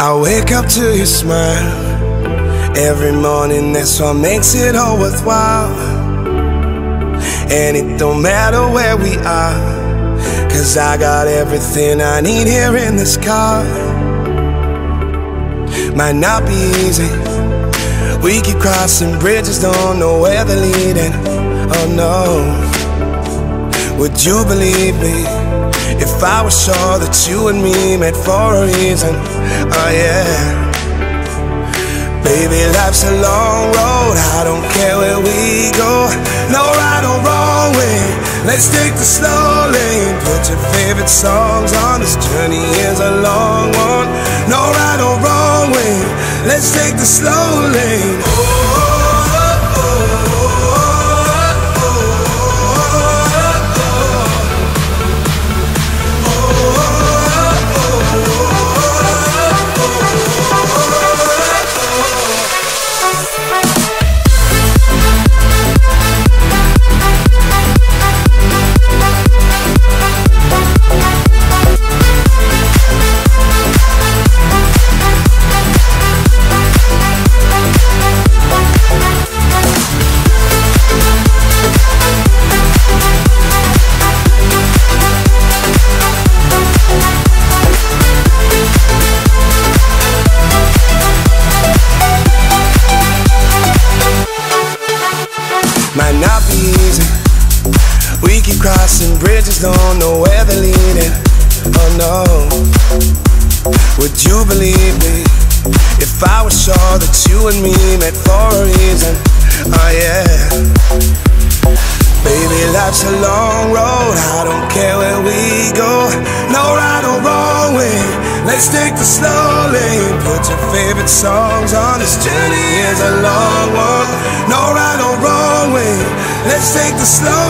I wake up to your smile every morning, that's what makes it all worthwhile. And it don't matter where we are, cause I got everything I need here in this car. Might not be easy, we keep crossing bridges, don't know where they're leading. Oh no, would you believe me? If I was sure that you and me met for a reason, oh yeah. Baby, life's a long road, I don't care where we go. No right or wrong way, let's take the slow lane. Put your favorite songs on, this journey is a long one. No right or wrong way, let's take the slow lane. Crossing bridges, don't know where they're leading. Oh no, would you believe me if I was sure that you and me met for a reason? Oh yeah. Baby, life's a long road, I don't care where we go. No right or wrong way, let's take the slow lane. Put your favorite songs on, this journey is a long one. No right or wrong way, let's take the slow.